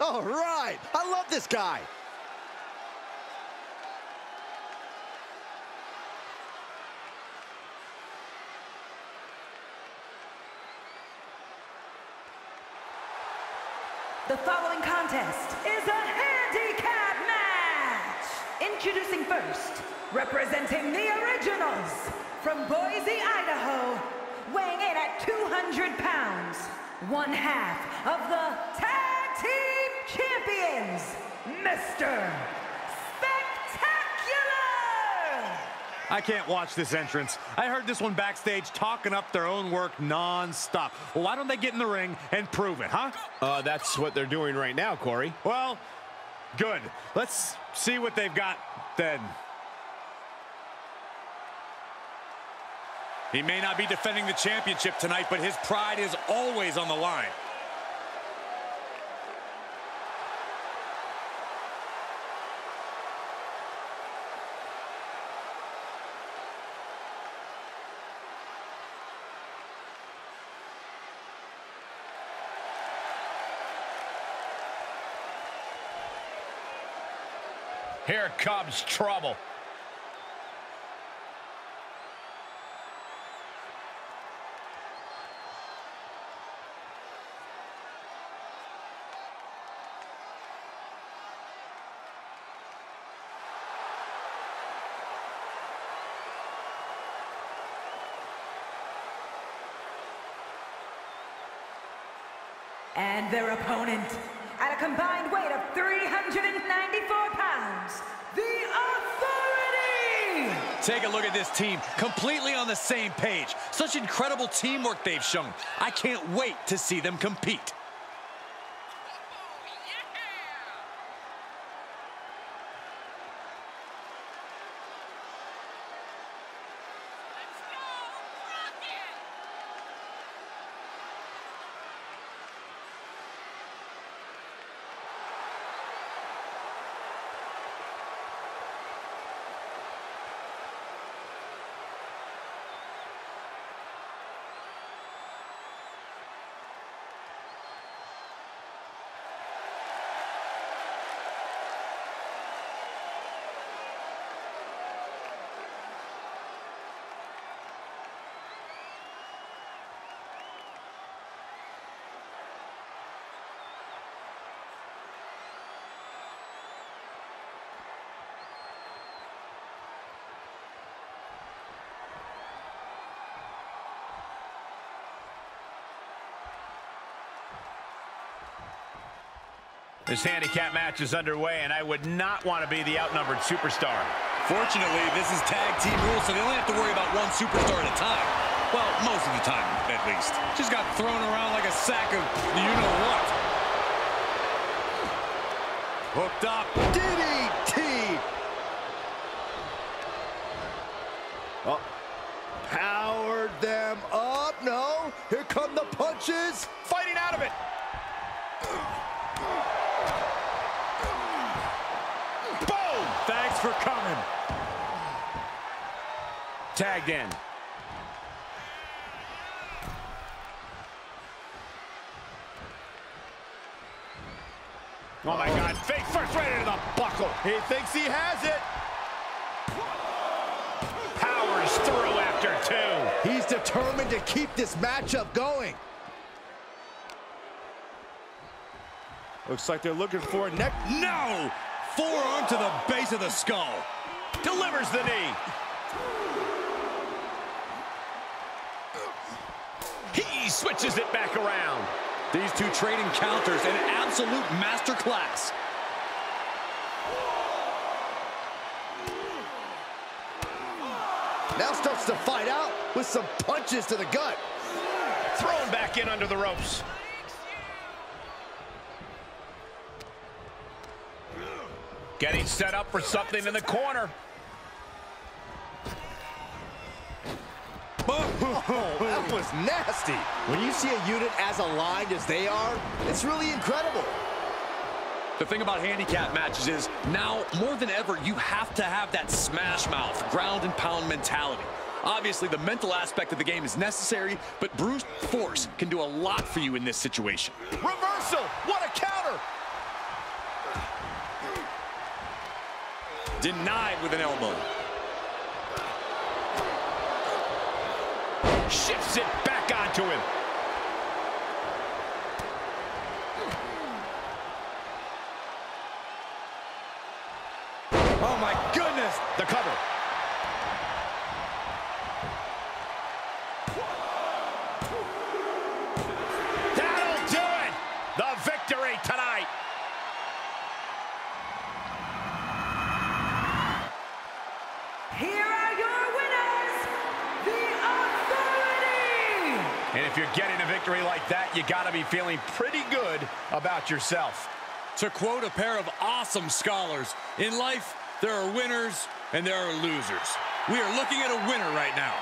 All right. I love this guy. The following contest is a handicap match. Introducing first, representing the Originals from Boise, Idaho, weighing in at 200 pounds, one half of the Tag Champions, Mr. Spectacular! I can't watch this entrance. I heard this one backstage talking up their own work non-stop. Well, why don't they get in the ring and prove it, huh? Uh, that's what they're doing right now, Corey. Well, good. Let's see what they've got then. He may not be defending the championship tonight, but his pride is always on the line. Here comes trouble. And their opponent, at a combined weight of 394 pounds! Take a look at this team, completely on the same page. Such incredible teamwork they've shown. I can't wait to see them compete. This handicap match is underway, and I would not want to be the outnumbered superstar. Fortunately, this is tag team rules, so they only have to worry about one superstar at a time. Well, most of the time, at least. Just got thrown around like a sack of you-know-what. Hooked up. DDT. Oh. Powered them up. No. Here come the punches. For coming. Tagged in. Oh my oh. God, fake first right into the buckle. He thinks he has it. Powers through after two. He's determined to keep this matchup going. Looks like they're looking for a neck. No! Forearm to the base of the skull. Delivers the knee. He switches it back around. These two trading counters, an absolute masterclass. Now starts to fight out with some punches to the gut. Thrown back in under the ropes. Getting set up for something in the corner. Oh, that was nasty. When you see a unit as aligned as they are, it's really incredible. The thing about handicap matches is now more than ever you have to have that smash mouth, ground and pound mentality. Obviously, the mental aspect of the game is necessary, but brute force can do a lot for you in this situation. Reversal. What a counter. Denied with an elbow. Shifts it back onto him. And if you're getting a victory like that, you got to be feeling pretty good about yourself. To quote a pair of awesome scholars, in life, there are winners and there are losers. We are looking at a winner right now.